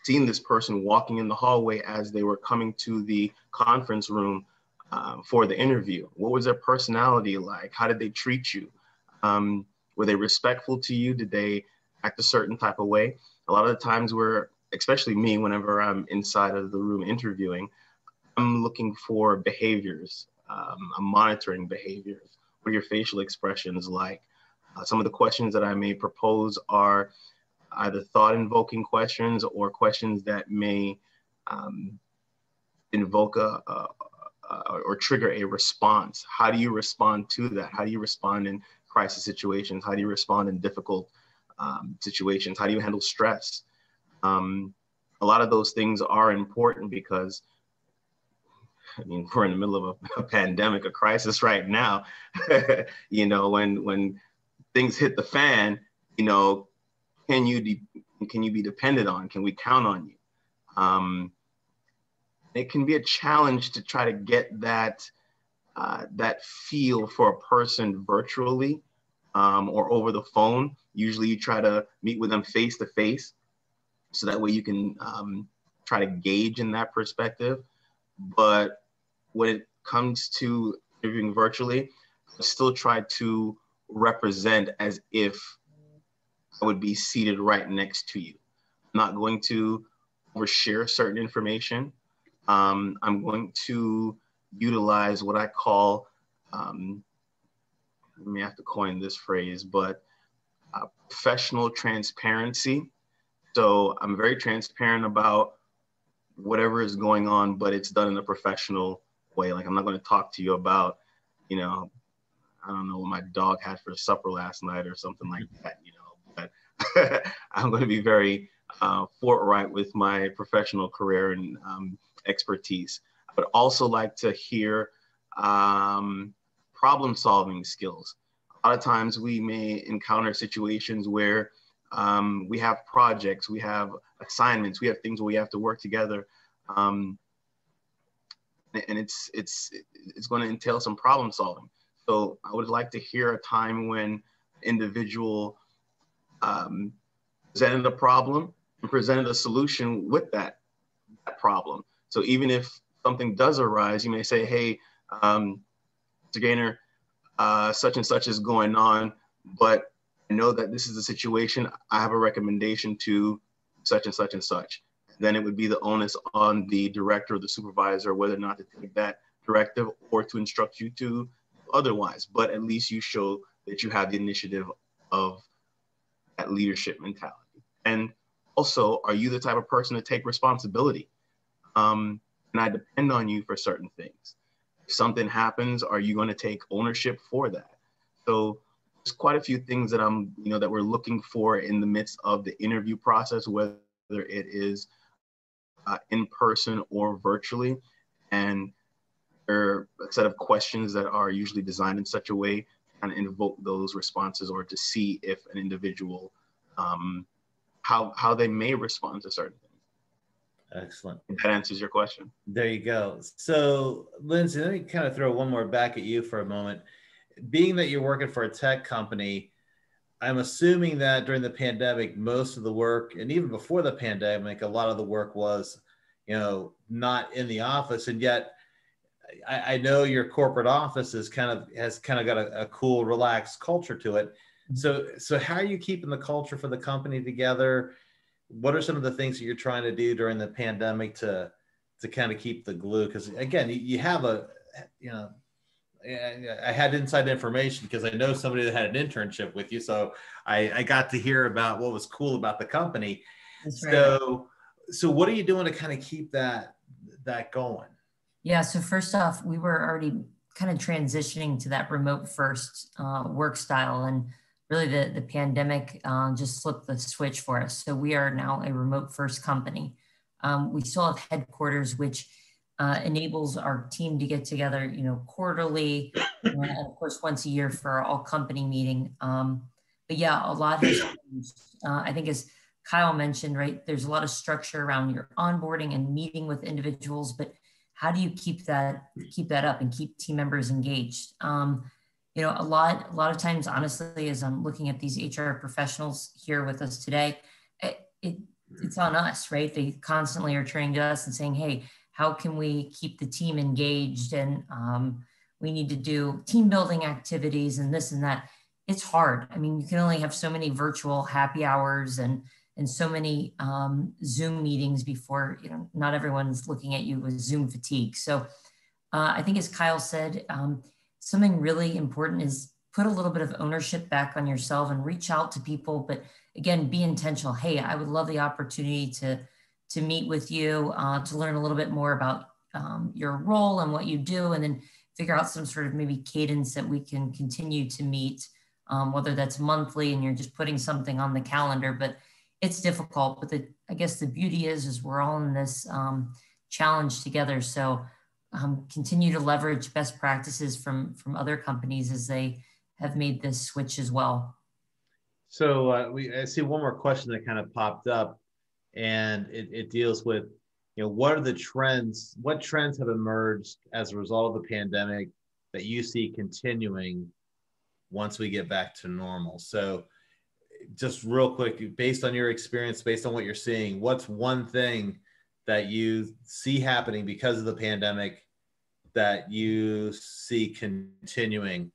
seen this person walking in the hallway as they were coming to the conference room uh, for the interview. What was their personality like? How did they treat you? Um, were they respectful to you? Did they act a certain type of way? A lot of the times we're, especially me, whenever I'm inside of the room interviewing, I'm looking for behaviors um, I'm monitoring behaviors. What are your facial expressions like? Uh, some of the questions that I may propose are either thought invoking questions or questions that may um, invoke a, a, a, or trigger a response. How do you respond to that? How do you respond in crisis situations? How do you respond in difficult um, situations? How do you handle stress? Um, a lot of those things are important because I mean, we're in the middle of a, a pandemic, a crisis right now. you know, when when things hit the fan, you know, can you de- can you be dependent on? Can we count on you? Um, it can be a challenge to try to get that uh, that feel for a person virtually um, or over the phone. Usually, you try to meet with them face to face, so that way you can um, try to gauge in that perspective. But when it comes to interviewing virtually, I still try to represent as if I would be seated right next to you. I'm not going to overshare certain information. Um, I'm going to utilize what I call, um, I may have to coin this phrase, but uh, professional transparency. So I'm very transparent about whatever is going on, but it's done in a professional way. Like I'm not going to talk to you about, you know, I don't know what my dog had for supper last night or something like that, you know. But I'm going to be very uh, forthright with my professional career and um, expertise. I would also like to hear um, problem solving skills. A lot of times we may encounter situations where um, we have projects, we have assignments, we have things where we have to work together. Um, and it's it's it's going to entail some problem solving. So I would like to hear a time when individual um, presented a problem and presented a solution with that, that problem. So even if something does arise, you may say, "Hey, um, Mr. Gaynor, uh, such and such is going on, but know that this is the situation. I have a recommendation to such and such and such." then it would be the onus on the director or the supervisor whether or not to take that directive or to instruct you to otherwise. But at least you show that you have the initiative of that leadership mentality. And also, are you the type of person to take responsibility? Um, and I depend on you for certain things. If something happens, are you going to take ownership for that? So there's quite a few things that I'm, you know, that we're looking for in the midst of the interview process, whether it is uh, in person or virtually. And there are a set of questions that are usually designed in such a way kind of invoke those responses or to see if an individual, um, how, how they may respond to certain things. Excellent. That answers your question. There you go. So, Lindsay, let me kind of throw one more back at you for a moment. Being that you're working for a tech company, I'm assuming that during the pandemic, most of the work, and even before the pandemic, a lot of the work was, you know, not in the office. And yet, I, I know your corporate office is kind of has kind of got a, a, cool, relaxed culture to it. Mm-hmm. So, so how are you keeping the culture for the company together? What are some of the things that you're trying to do during the pandemic to to kind of keep the glue? Because again, you have a, you know, I had inside information because I know somebody that had an internship with you. So I, I got to hear about what was cool about the company. That's so, right. so what are you doing to kind of keep that, that going? Yeah. So first off, we were already kind of transitioning to that remote first uh, work style and really the, the pandemic uh, just flipped the switch for us. So we are now a remote first company. Um, we still have headquarters, which uh, enables our team to get together, you know, quarterly, and of course once a year for our all company meeting. Um, but yeah, a lot has changed. Uh, I think as Kyle mentioned, right, there's a lot of structure around your onboarding and meeting with individuals, but how do you keep that keep that up and keep team members engaged? Um, you know, a lot a lot of times, honestly, as I'm looking at these HR professionals here with us today, it, it it's on us, right? They constantly are turning to us and saying, "Hey, how can we keep the team engaged and um, we need to do team building activities and this and that it's hard i mean you can only have so many virtual happy hours and and so many um, zoom meetings before you know not everyone's looking at you with zoom fatigue so uh, i think as kyle said um, something really important is put a little bit of ownership back on yourself and reach out to people. But again, be intentional. Hey, I would love the opportunity to to meet with you, uh, to learn a little bit more about um, your role and what you do, and then figure out some sort of maybe cadence that we can continue to meet, um, whether that's monthly and you're just putting something on the calendar. But it's difficult. But the, I guess the beauty is, is we're all in this um, challenge together. So um, continue to leverage best practices from from other companies as they have made this switch as well. So uh, we I see one more question that kind of popped up, and it, it deals with, you know, what are the trends? What trends have emerged as a result of the pandemic that you see continuing once we get back to normal? So, just real quick, based on your experience, based on what you're seeing, what's one thing that you see happening because of the pandemic that you see continuing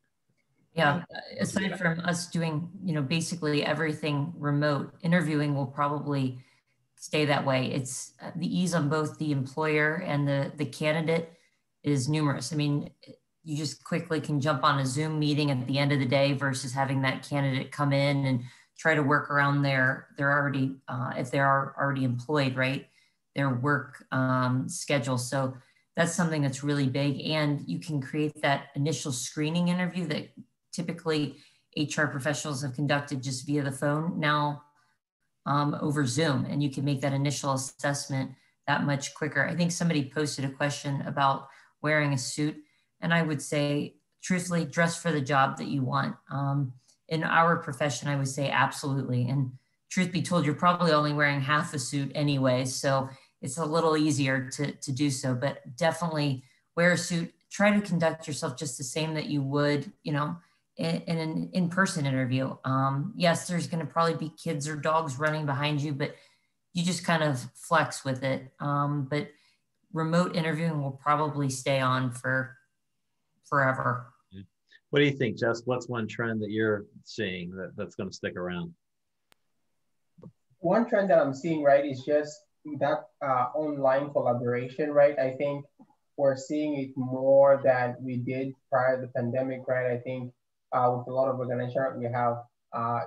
yeah, aside from us doing, you know, basically everything remote, interviewing will probably stay that way. It's uh, the ease on both the employer and the the candidate is numerous. I mean, you just quickly can jump on a Zoom meeting at the end of the day versus having that candidate come in and try to work around their they're already uh, if they are already employed, right? Their work um, schedule. So that's something that's really big, and you can create that initial screening interview that typically HR professionals have conducted just via the phone now um, over Zoom, and you can make that initial assessment that much quicker. I think somebody posted a question about wearing a suit, and I would say, truthfully, dress for the job that you want. Um, in our profession, I would say absolutely. And truth be told, you're probably only wearing half a suit anyway, so it's a little easier to, to do so, but definitely wear a suit. Try to conduct yourself just the same that you would, you know, in, in an in-person interview. Um, yes, there's going to probably be kids or dogs running behind you, but you just kind of flex with it. Um, but remote interviewing will probably stay on for forever. What do you think, Jess? What's one trend that you're seeing that, that's going to stick around? One trend that I'm seeing, right, is just that uh, online collaboration, right? I think we're seeing it more than we did prior to the pandemic, right? I think uh, with a lot of organizations. We have, uh,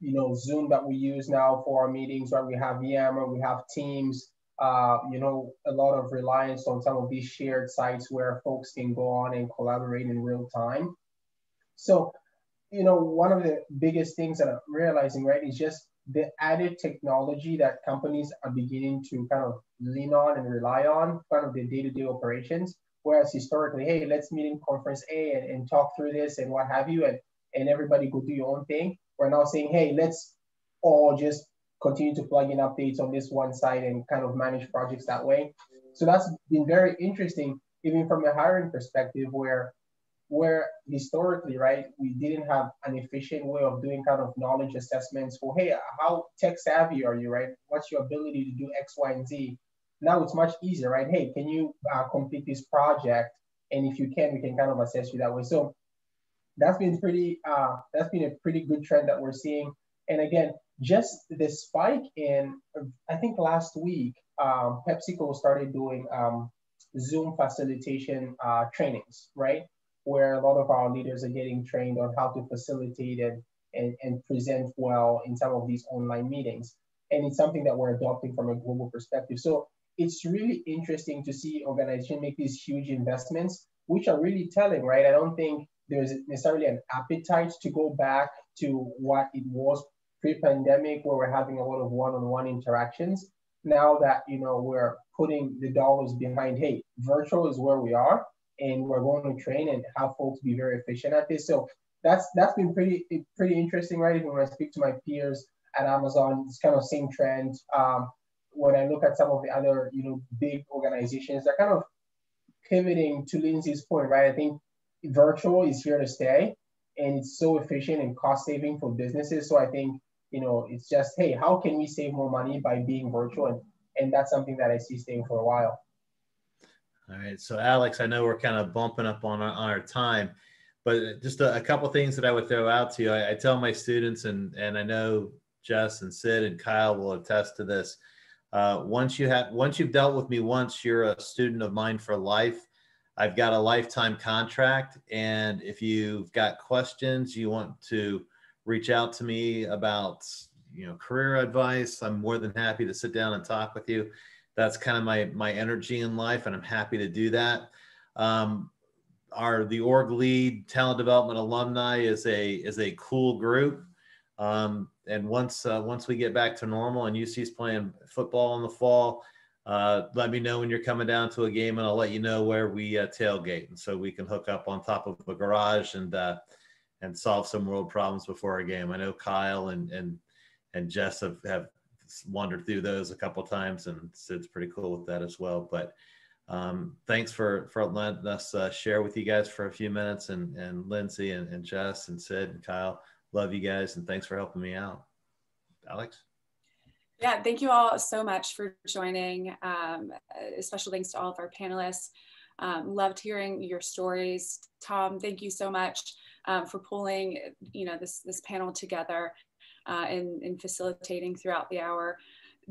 you know, Zoom that we use now for our meetings, right? We have Yammer, we have Teams, uh, you know, a lot of reliance on some of these shared sites where folks can go on and collaborate in real time. So, you know, one of the biggest things that I'm realizing, right, is just the added technology that companies are beginning to kind of lean on and rely on, kind of their day-to-day operations. Whereas historically, hey, let's meet in conference A and, and talk through this and what have you, and, and everybody go do your own thing. We're now saying, hey, let's all just continue to plug in updates on this one side and kind of manage projects that way. So that's been very interesting, even from a hiring perspective, where where historically, right, we didn't have an efficient way of doing kind of knowledge assessments for, hey, how tech savvy are you, right? What's your ability to do X, Y, and Z? Now it's much easier, right? Hey, can you uh, complete this project? And if you can, we can kind of assess you that way. So that's been pretty, uh, that's been a pretty good trend that we're seeing. And again, just the spike in, I think last week, um, PepsiCo started doing um, Zoom facilitation uh, trainings, right? Where a lot of our leaders are getting trained on how to facilitate it and, and present well in some of these online meetings. And it's something that we're adopting from a global perspective. So it's really interesting to see organizations make these huge investments, which are really telling, right? I don't think there's necessarily an appetite to go back to what it was pre-pandemic, where we're having a lot of one-on-one interactions. Now that you know we're putting the dollars behind, hey, virtual is where we are, and we're going to train and have folks be very efficient at this. So that's that's been pretty pretty interesting, right? Even When I speak to my peers at Amazon, it's kind of same trend. Um, when I look at some of the other, you know, big organizations, they're kind of pivoting to Lindsay's point, right? I think virtual is here to stay and it's so efficient and cost saving for businesses. So I think, you know, it's just, hey, how can we save more money by being virtual? And, and that's something that I see staying for a while. All right. So Alex, I know we're kind of bumping up on our, on our time, but just a, a couple things that I would throw out to you. I, I tell my students, and, and I know Jess and Sid and Kyle will attest to this uh, once you have once you've dealt with me once, you're a student of mine for life. I've got a lifetime contract. And if you've got questions, you want to reach out to me about, you know, career advice, I'm more than happy to sit down and talk with you. That's kind of my, my energy in life, and I'm happy to do that. Um, our the org lead talent development alumni is a is a cool group um, and once uh, once we get back to normal and UC's playing football in the fall, uh, let me know when you're coming down to a game, and I'll let you know where we uh, tailgate, and so we can hook up on top of a garage and uh, and solve some world problems before a game. I know Kyle and and and Jess have, have wandered through those a couple times, and Sid's pretty cool with that as well. But um, thanks for for letting us uh, share with you guys for a few minutes, and and Lindsay and, and Jess and Sid and Kyle. Love you guys, and thanks for helping me out, Alex. Yeah, thank you all so much for joining. Um, special thanks to all of our panelists. Um, loved hearing your stories. Tom, thank you so much um, for pulling, you know, this, this panel together uh, and, and facilitating throughout the hour.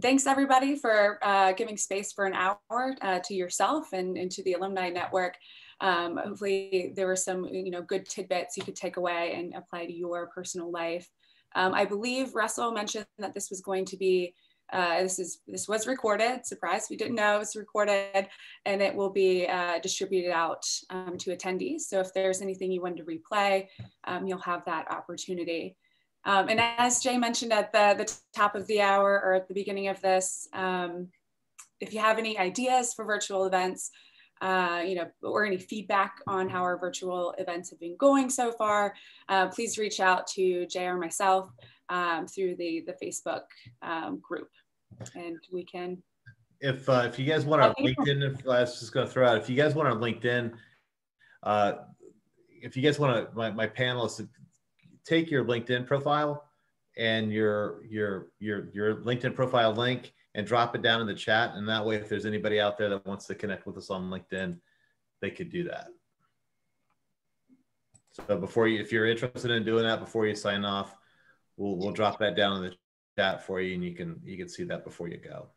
Thanks everybody for uh, giving space for an hour uh, to yourself and, and to the Alumni Network. Um, hopefully there were some, you know, good tidbits you could take away and apply to your personal life. Um, I believe Russell mentioned that this was going to be uh, this is this was recorded. Surprise! We didn't know it was recorded, and it will be uh, distributed out um, to attendees. So if there's anything you want to replay, um, you'll have that opportunity. Um, and as Jay mentioned at the, the top of the hour or at the beginning of this, um, if you have any ideas for virtual events, uh, you know, or any feedback on how our virtual events have been going so far, uh, please reach out to Jay or myself um, through the, the Facebook um, group and we can. If, uh, if you guys want our LinkedIn, if, I was just going to throw out, if you guys want our LinkedIn, uh, if you guys want to, my, my panelists, take your LinkedIn profile and your, your, your, your LinkedIn profile link and drop it down in the chat. And that way, if there's anybody out there that wants to connect with us on LinkedIn, they could do that. So before you, if you're interested in doing that before you sign off, we'll we'll drop that down in the chat for you, and you can you can see that before you go.